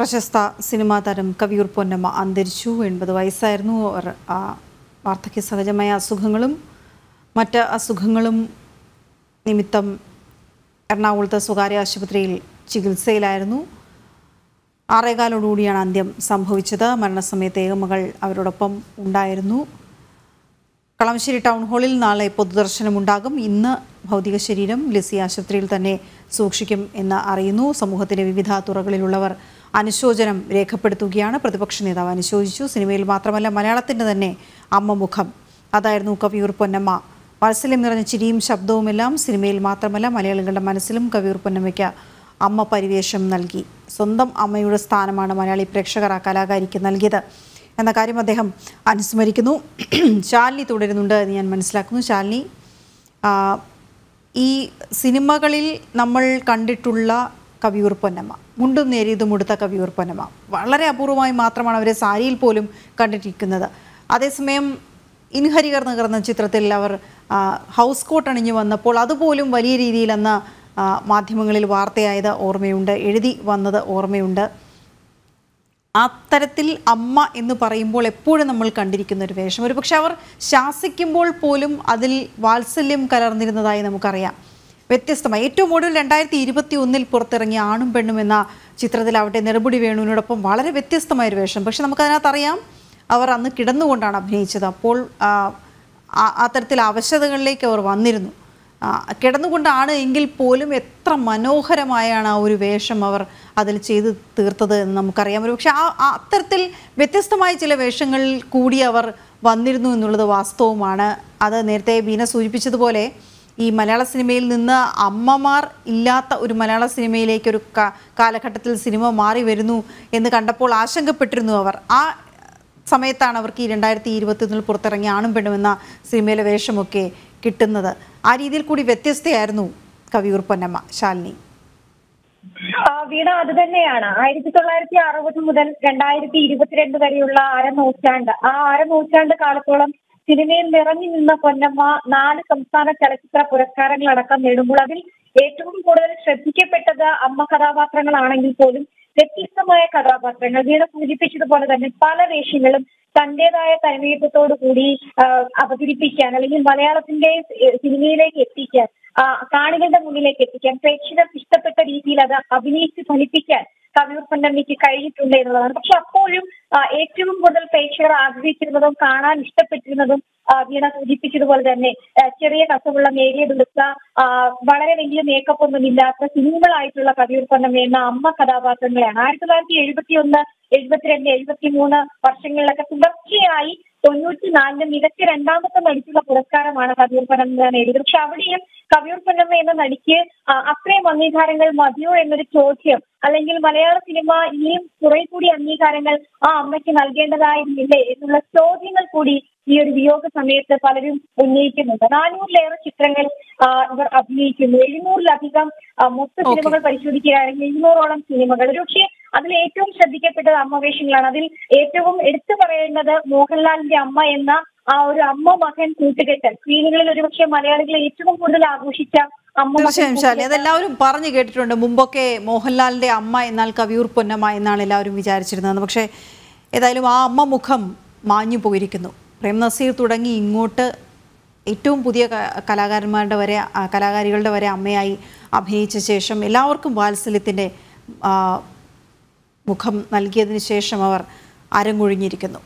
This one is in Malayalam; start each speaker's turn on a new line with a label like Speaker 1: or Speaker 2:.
Speaker 1: പ്രശസ്ത സിനിമാ താരം കവിയൂർ പൊന്നമ്മ അന്തരിച്ചു. എൺപത് വയസ്സായിരുന്നു അവർ. ആ, വാർദ്ധക്യ സഹജമായ അസുഖങ്ങളും മറ്റ് അസുഖങ്ങളും നിമിത്തം എറണാകുളത്തെ സ്വകാര്യ ആശുപത്രിയിൽ ചികിത്സയിലായിരുന്നു. ആറേകാലോടുകൂടിയാണ് അന്ത്യം സംഭവിച്ചത്. മരണസമയത്ത് ഏകമകൾ അവരോടൊപ്പം ഉണ്ടായിരുന്നു. കളമശ്ശേരി ടൗൺ ഹാളിൽ നാളെ പൊതുദർശനമുണ്ടാകും. ഇന്ന് ഭൗതിക ശരീരം ലിസി ആശുപത്രിയിൽ തന്നെ സൂക്ഷിക്കും എന്ന് അറിയുന്നു. സമൂഹത്തിലെ വിവിധ തുറകളിലുള്ളവർ അനുശോചനം രേഖപ്പെടുത്തുകയാണ്. പ്രതിപക്ഷ നേതാവ് അനുശോചിച്ചു. സിനിമയിൽ മാത്രമല്ല മലയാളത്തിന്റെ തന്നെ അമ്മ മുഖം. അതായിരുന്നു കവിയൂർ പൊന്നമ്മ. വാത്സല്യം നിറഞ്ഞ ചിരിയും ശബ്ദവുമെല്ലാം സിനിമയിൽ മാത്രമല്ല മലയാളികളുടെ മനസ്സിലും കവിയൂർ പൊന്നമ്മയ്ക്ക് അമ്മ പരിവേഷം നൽകി. സ്വന്തം അമ്മയുടെ സ്ഥാനമാണ് മലയാളി പ്രേക്ഷകർ ആ കലാകാരിക്ക് നൽകിയത്. എന്ന കാര്യം അദ്ദേഹം അനുസ്മരിക്കുന്നു. ശാലിനി തുടരുന്നുണ്ട് എന്ന് ഞാൻ മനസ്സിലാക്കുന്നു. ശാലിനി ഈ സിനിമകളിൽ നമ്മൾ കണ്ടിട്ടുള്ള കവിയൂർ പൊന്നമ്മ. മുണ്ടും നേരിയതും ഉടുത്ത പൊന്നമ്മ വളരെ അപൂർവമായി മാത്രമാണ് അവരെ സാരിയിൽ പോലും കണ്ടിട്ടിരിക്കുന്നത് അതേസമയം ഇൻഹരികർ നഗർന്ന ചിത്രത്തിൽ അവർ ഹൗസ് കോട്ട് അണിഞ്ഞു വന്നപ്പോൾ അതുപോലും വലിയ രീതിയിൽ അന്ന് മാധ്യമങ്ങളിൽ വാർത്തയായത് ഓർമ്മയുണ്ട്. എഴുതി വന്നത് ഓർമ്മയുണ്ട്. അത്തരത്തിൽ അമ്മ എന്ന് പറയുമ്പോൾ എപ്പോഴും നമ്മൾ കണ്ടിരിക്കുന്ന ഒരു വേഷം. ഒരു പക്ഷെ അവർ ശാസിക്കുമ്പോൾ പോലും അതിൽ വാത്സല്യം കലർന്നിരുന്നതായി നമുക്കറിയാം. വ്യത്യസ്തമായി. ഏറ്റവും ഒടുവിൽ രണ്ടായിരത്തി ഇരുപത്തി ഒന്നിൽ പുറത്തിറങ്ങിയ ആണും പെണ്ണും എന്ന ചിത്രത്തിലാവട്ടെ നെടുമുടി വേണുവിനോടൊപ്പം വളരെ വ്യത്യസ്തമായൊരു വേഷം. പക്ഷെ നമുക്കതിനകത്തറിയാം അവർ അന്ന് കിടന്നുകൊണ്ടാണ് അഭിനയിച്ചത്. അപ്പോൾ അത്തരത്തിൽ അവശതകളിലേക്ക് അവർ വന്നിരുന്നു. കിടന്നുകൊണ്ടാണ് എങ്കിൽ പോലും എത്ര മനോഹരമായാണ് ആ ഒരു വേഷം അവർ അതിൽ ചെയ്ത് തീർത്തത് എന്ന് നമുക്കറിയാം ഒരു പക്ഷേ ആ അത്തരത്തിൽ വ്യത്യസ്തമായ ചില വേഷങ്ങളിൽ കൂടി അവർ വന്നിരുന്നു എന്നുള്ളത് വാസ്തവമാണ്. അത് നേരത്തെ ബീന സൂചിപ്പിച്ചതുപോലെ ഈ മലയാള സിനിമയിൽ നിന്ന് അമ്മമാർ ഇല്ലാത്ത ഒരു മലയാള സിനിമയിലേക്ക് ഒരു കാലഘട്ടത്തിൽ സിനിമ മാറി വരുന്നു എന്ന് കണ്ടപ്പോൾ ആശങ്കപ്പെട്ടിരുന്നു അവർ. ആ സമയത്താണ് അവർക്ക് ഈ രണ്ടായിരത്തി ഇരുപത്തിയൊന്നിൽ പുറത്തിറങ്ങിയ ആണും പെണ്ണും എന്ന സിനിമയിലെ വേഷമൊക്കെ കിട്ടുന്നത്. ആ രീതിയിൽ കൂടി വ്യത്യസ്തയായിരുന്നു കവിയൂർ പൊന്നമ്മ ശാലിനി.
Speaker 2: വീണ അത് തന്നെയാണ്. ആയിരത്തി തൊള്ളായിരത്തി അറുപത് മുതൽ രണ്ടായിരത്തി ഇരുപത്തിരണ്ട് വരെയുള്ള അരനൂറ്റാണ്ട്. ആ അരനൂറ്റാണ്ട് കാലത്തോളം സിനിമയിൽ നിറഞ്ഞു നിന്ന പൊന്നമ്മ നാല് സംസ്ഥാന ചലച്ചിത്ര പുരസ്കാരങ്ങളടക്കം നേടുമ്പോൾ അതിൽ ഏറ്റവും കൂടുതൽ ശ്രദ്ധിക്കപ്പെട്ടത് അമ്മ കഥാപാത്രങ്ങളാണെങ്കിൽ പോലും വ്യത്യസ്തമായ കഥാപാത്രങ്ങൾ. വീണ സൂചിപ്പിച്ചതുപോലെ തന്നെ പല വേഷങ്ങളും തന്റേതായ തന്മയത്വത്തോടു കൂടി അവതരിപ്പിക്കാൻ അല്ലെങ്കിൽ മലയാളത്തിന്റെ സിനിമയിലേക്ക് എത്തിക്കാൻ കാണികളുടെ മുന്നിലേക്ക് എത്തിക്കാൻ പ്രേക്ഷകർക്ക് ഇഷ്ടപ്പെട്ട രീതിയിൽ അത് അഭിനയിച്ച് ഫലിപ്പിക്കാൻ കവിയൂർ പൊന്നമ്മയ്ക്ക് കഴിഞ്ഞിട്ടുണ്ട് എന്നുള്ളതാണ് പക്ഷെ അപ്പോഴും ഏറ്റവും കൂടുതൽ പ്രേക്ഷകർ ആഗ്രഹിച്ചിരുന്നതും കാണാൻ ഇഷ്ടപ്പെട്ടിരുന്നതും വീണ സൂചിപ്പിച്ചതുപോലെ തന്നെ ചെറിയ കസവുള്ള നേരിയതെടുത്ത ആ, വളരെ വലിയ മേക്കപ്പ് ഒന്നും ഇല്ലാത്ത സിനിമകളായിട്ടുള്ള കവിയൂർ പൊന്നമ്മ എന്ന അമ്മ കഥാപാത്രങ്ങളെയാണ്. ആയിരത്തി തൊള്ളായിരത്തി എഴുപത്തി ഒന്ന് എഴുപത്തിരണ്ട് എഴുപത്തി മൂന്ന് വർഷങ്ങളിലൊക്കെ തുടർച്ചയായി തൊണ്ണൂറ്റിനാലിന് മികച്ച രണ്ടാമത്തെ നടിക്കുള്ള പുരസ്കാരമാണ് കവിയൂർ പൊന്നമ്മ നേടിയത് പക്ഷെ അവിടെയും കവിയൂർ എന്ന നടിക്ക് അത്രയും അംഗീകാരങ്ങൾ മതിയോ എന്നൊരു ചോദ്യം അല്ലെങ്കിൽ മലയാള സിനിമ ഇനിയും കുറെ കൂടി അംഗീകാരങ്ങൾ ആ അമ്മയ്ക്ക് നൽകേണ്ടതായിരുന്നില്ലേ എന്നുള്ള ചോദ്യങ്ങൾ കൂടി ഈ ഒരു വിയോഗ സമയത്ത് പലരും ഉന്നയിക്കുന്നുണ്ട്. നാനൂറിലേറെ ചിത്രങ്ങൾ ഇവർ അഭിനയിക്കുന്നു. എഴുന്നൂറിലധികം മൊത്ത. സിനിമകൾ പരിശോധിക്കുകയാണെങ്കിൽ എഴുന്നൂറോളം സിനിമകൾ. ഒരുപക്ഷെ അതിൽ ഏറ്റവും ശ്രദ്ധിക്കപ്പെട്ടത് അമ്മവേഷങ്ങളാണ് അതിൽ ഏറ്റവും എടുത്തു പറയേണ്ടത് മോഹൻലാലിന്റെ അമ്മ എന്ന ആ ഒരു അമ്മ മകൻ കൂട്ടുകെട്ട്. സ്ക്രീനുകളിൽ ഒരുപക്ഷെ മലയാളികൾ ഏറ്റവും കൂടുതൽ ആഘോഷിച്ച
Speaker 1: തീർച്ചയായും ശാലിനി അതെല്ലാവരും പറഞ്ഞു കേട്ടിട്ടുണ്ട്. മുമ്പൊക്കെ മോഹൻലാലിന്റെ അമ്മ എന്നാൽ കവിയൂർ പൊന്നമ്മ എന്നാണ് എല്ലാവരും വിചാരിച്ചിരുന്നത്. പക്ഷേ ഏതായാലും ആ അമ്മ മുഖം മാഞ്ഞു പോയിരിക്കുന്നു പ്രേം നസീർ തുടങ്ങി ഇങ്ങോട്ട് ഏറ്റവും പുതിയ കലാകാരന്മാരുടെ വരെ കലാകാരികളുടെ വരെ അമ്മയായി അഭിനയിച്ച ശേഷം എല്ലാവർക്കും വാത്സല്യത്തിന്റെ മുഖം നൽകിയതിന് ശേഷം അവർ അരങ്ങൊഴിഞ്ഞിരിക്കുന്നു.